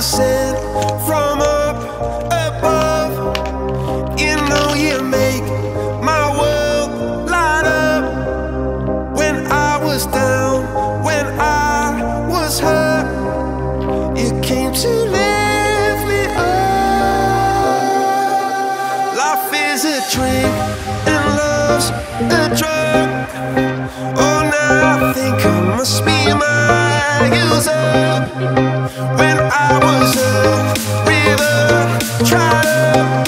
listen from up above. You know you make my world light up. When I was down, when I was hurt, you came to lift me up. Life is a dream and love's a drug. I think I must be my. When I was a river, tried